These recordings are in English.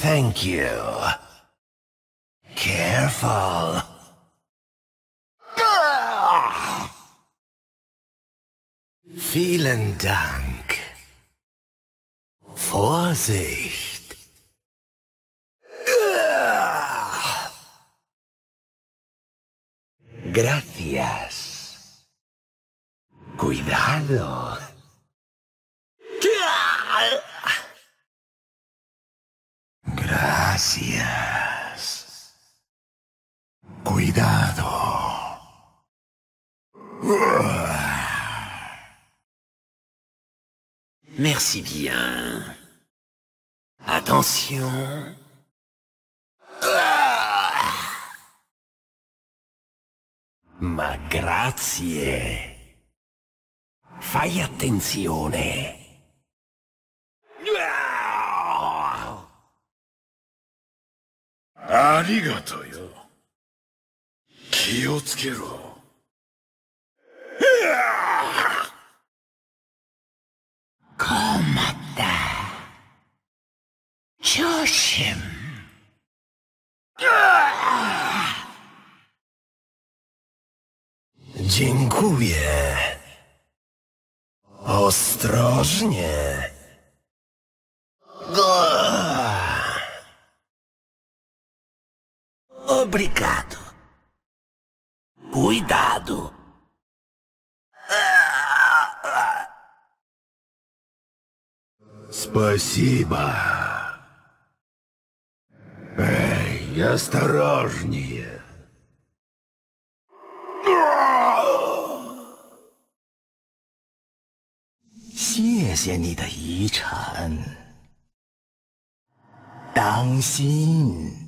thank you. Careful. Vielen Dank. Vorsicht. Gracias. Cuidado. Gracias. Cuidado. Merci bien. Attention. Ma grazie. Fai attenzione. ありがとよ。気をつけろ。困った。조 심. Dziękuję. Ostrożnie. Obrigado. Cuidado. Спасибо. Эй, осторожнее. Спасибо 谢你的遗产，当心。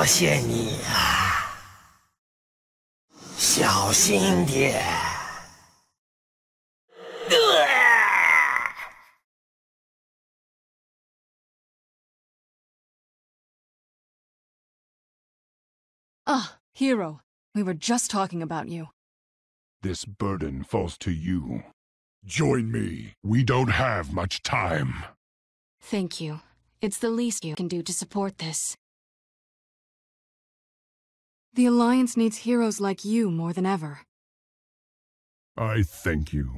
多谢你啊，小心点。 Ah, Hero, we were just talking about you. This burden falls to you. Join me. We don't have much time. Thank you. It's the least you can do to support this. The Alliance needs heroes like you more than ever. I thank you.